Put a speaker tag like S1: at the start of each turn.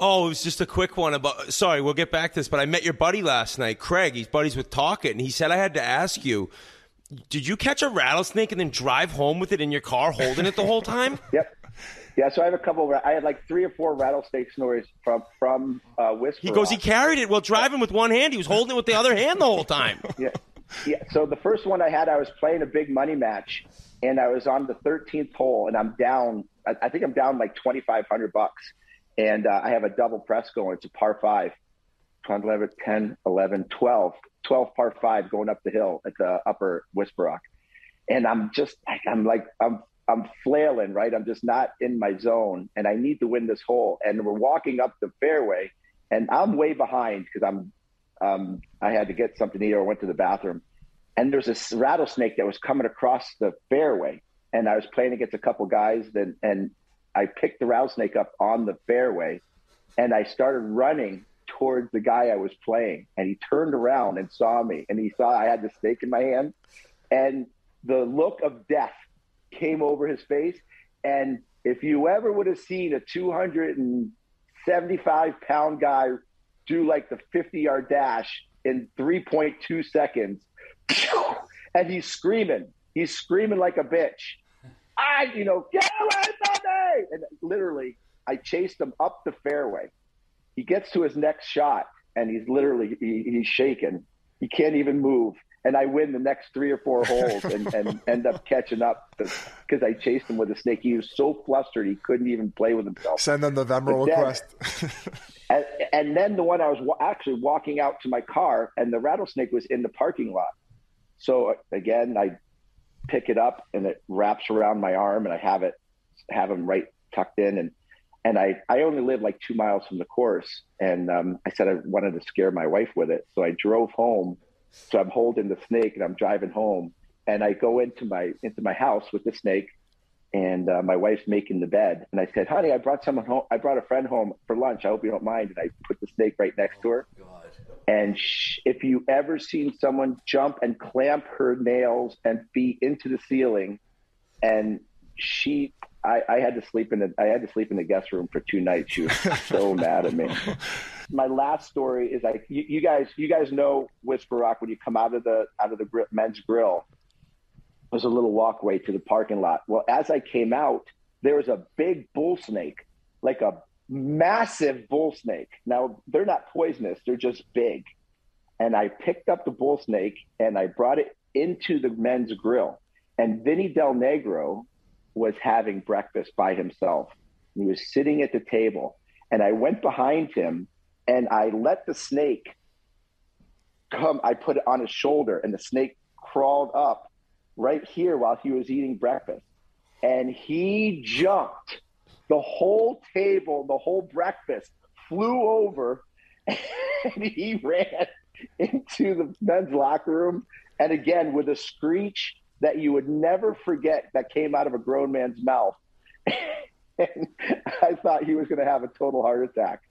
S1: Oh, it was just a quick one about. Sorry, we'll get back to this, but I met your buddy last night, Craig. He's buddies with Tocchet, and he said I had to ask you. Did you catch a rattlesnake and then drive home with it in your car, holding it the whole time?
S2: Yep. Yeah, so I have a couple. Of, I had like three or four rattlesnake stories from from uh, Whisper.
S1: He goes, he carried it while driving with one hand. He was holding it with the other hand the whole time.
S2: yeah, yeah. So the first one I had, I was playing a big money match, and I was on the 13th hole, and I'm down. I, I think I'm down like 2,500 bucks, and uh, I have a double press going. It's a par five, 11, 10, 11, 12, 12 par five going up the hill at the upper Whisper Rock, and I'm just, I'm like, I'm I'm flailing, right? I'm just not in my zone and I need to win this hole. And we're walking up the fairway and I'm way behind because I'm, um, I had to get something to eat or went to the bathroom. And there's this rattlesnake that was coming across the fairway. And I was playing against a couple guys that, and I picked the rattlesnake up on the fairway and I started running towards the guy I was playing. And he turned around and saw me and he saw I had the snake in my hand. And the look of death came over his face. And if you ever would have seen a 275 pound guy do like the 50 yard dash in 3.2 seconds, and he's screaming, he's screaming like a bitch. I, you know, get away from me! And literally, I chased him up the fairway. He gets to his next shot, and he's literally he, he's shaking. He can't even move and I win the next three or four holes and, and end up catching up because I chased him with a snake. He was so flustered he couldn't even play with himself.
S3: Send them the Venmo request.
S2: and, and, then the one I was wa- actually walking out to my car, and the rattlesnake was in the parking lot. So again, I pick it up and it wraps around my arm, and I have it have him right tucked in and. And I, I only live like two miles from the course. And um, I said I wanted to scare my wife with it. So I drove home so I'm holding the snake and I'm driving home, and I go into my into my house with the snake, and uh, my wife's making the bed, and I said, "Honey, I brought someone home. I brought a friend home for lunch. I hope you don't mind." And I put the snake right next to her. And sh- if you ever seen someone jump and clamp her nails and feet into the ceiling, and she I, I, had to sleep in the I had to sleep in the guest room for two nights. She was so mad at me. My last story is like you, you, guys you guys know Whisper Rock when you come out of the out of the men's grill. There's a little walkway to the parking lot. Well, as I came out, there was a big bull snake, like a massive bull snake. Now they're not poisonous; they're just big. And I picked up the bull snake and I brought it into the men's grill. And Vinny Del Negro, was having breakfast by himself. He was sitting at the table, and I went behind him and I let the snake come. I put it on his shoulder, and the snake crawled up right here while he was eating breakfast. And he jumped the whole table, the whole breakfast, flew over, and he ran into the men's locker room. And again, with a screech that you would never forget that came out of a grown man's mouth. and I thought he was going to have a total heart attack.